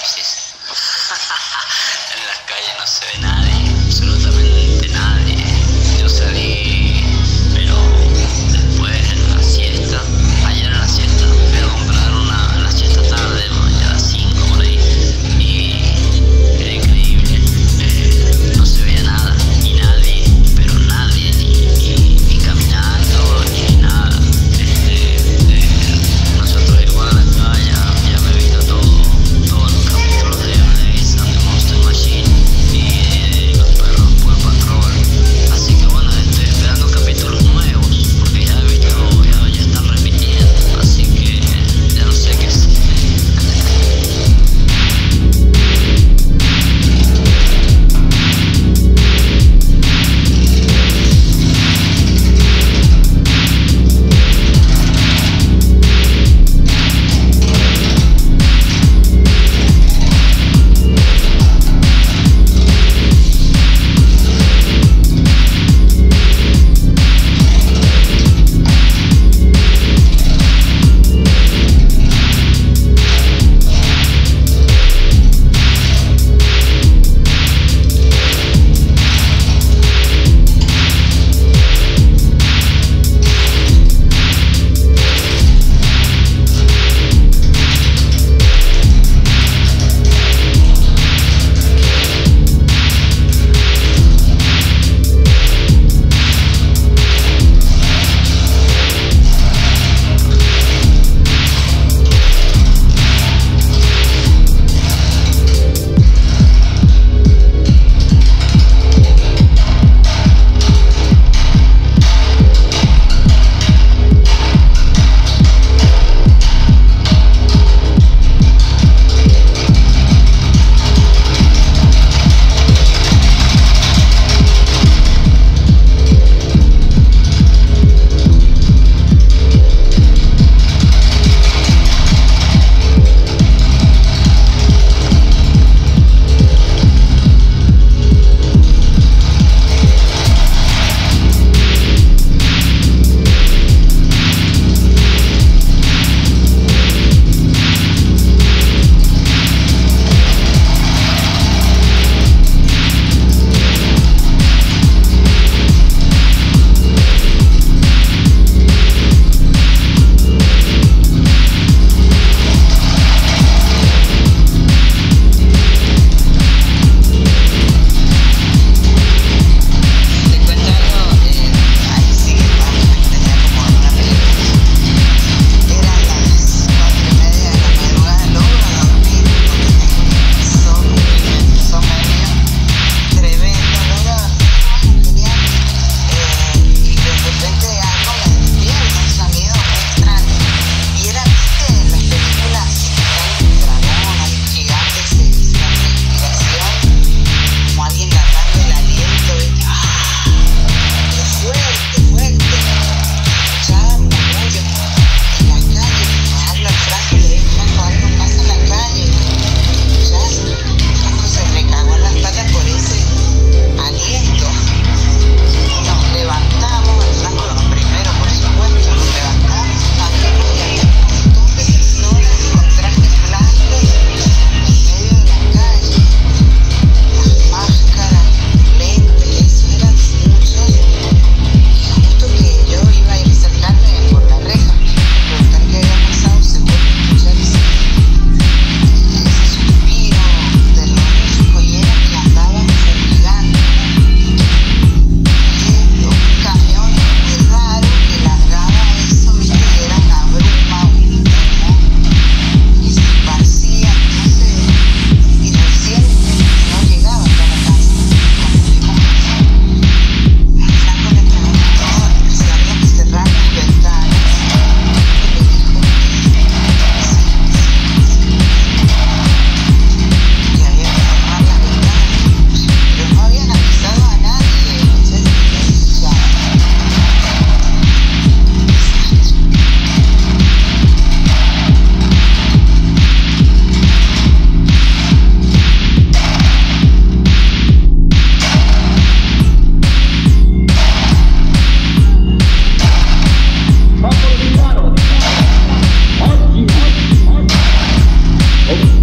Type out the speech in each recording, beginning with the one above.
en las calles no se ve nadie,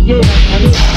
L'Europa